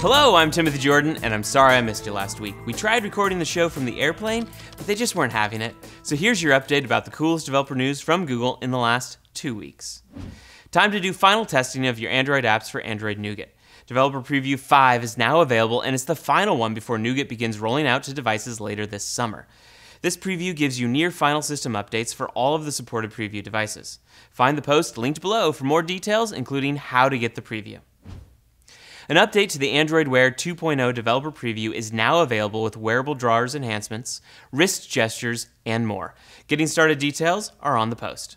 Hello, I'm Timothy Jordan, and I'm sorry I missed you last week. We tried recording the show from the airplane, but they just weren't having it. So here's your update about the coolest developer news from Google in the last two weeks. Time to do final testing of your Android apps for Android Nougat. Developer Preview 5 is now available, and it's the final one before Nougat begins rolling out to devices later this summer. This preview gives you near final system updates for all of the supported preview devices. Find the post linked below for more details, including how to get the preview. An update to the Android Wear 2.0 developer preview is now available with wearable drawers enhancements, wrist gestures, and more. Getting started details are on the post.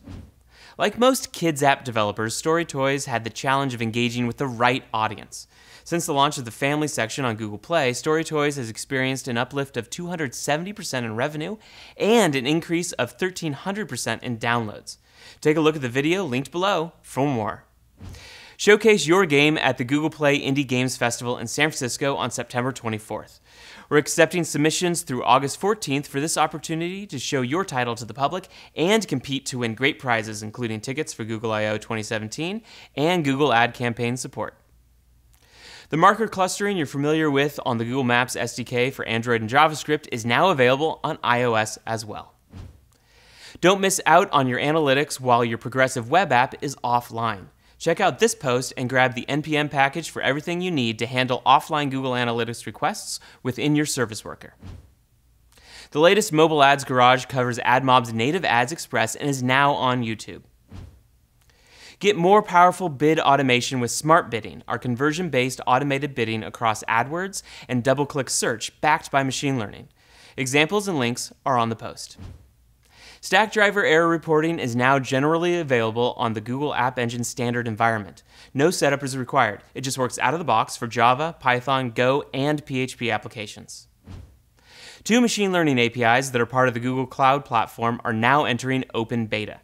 Like most kids app developers, Story Toys had the challenge of engaging with the right audience. Since the launch of the family section on Google Play, Story Toys has experienced an uplift of 270% in revenue and an increase of 1300% in downloads. Take a look at the video linked below for more. Showcase your game at the Google Play Indie Games Festival in San Francisco on September 24th. We're accepting submissions through August 14th for this opportunity to show your title to the public and compete to win great prizes, including tickets for Google I/O 2017 and Google Ad Campaign support. The marker clustering you're familiar with on the Google Maps SDK for Android and JavaScript is now available on iOS as well. Don't miss out on your analytics while your progressive web app is offline. Check out this post and grab the NPM package for everything you need to handle offline Google Analytics requests within your service worker. The latest Mobile Ads Garage covers AdMob's native Ads Express and is now on YouTube. Get more powerful bid automation with Smart Bidding, our conversion based automated bidding across AdWords and DoubleClick search backed by machine learning. Examples and links are on the post. Stackdriver error reporting is now generally available on the Google App Engine standard environment. No setup is required. It just works out of the box for Java, Python, Go, and PHP applications. Two machine learning APIs that are part of the Google Cloud platform are now entering open beta.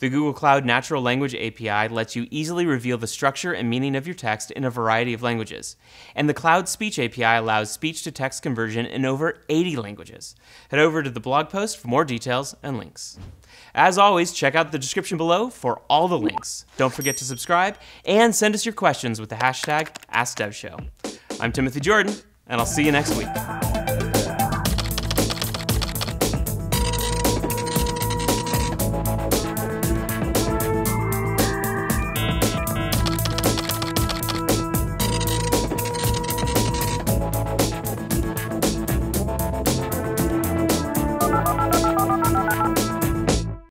The Google Cloud Natural Language API lets you easily reveal the structure and meaning of your text in a variety of languages. And the Cloud Speech API allows speech to text conversion in over 80 languages. Head over to the blog post for more details and links. As always, check out the description below for all the links. Don't forget to subscribe and send us your questions with the hashtag AskDevShow. I'm Timothy Jordan, and I'll see you next week.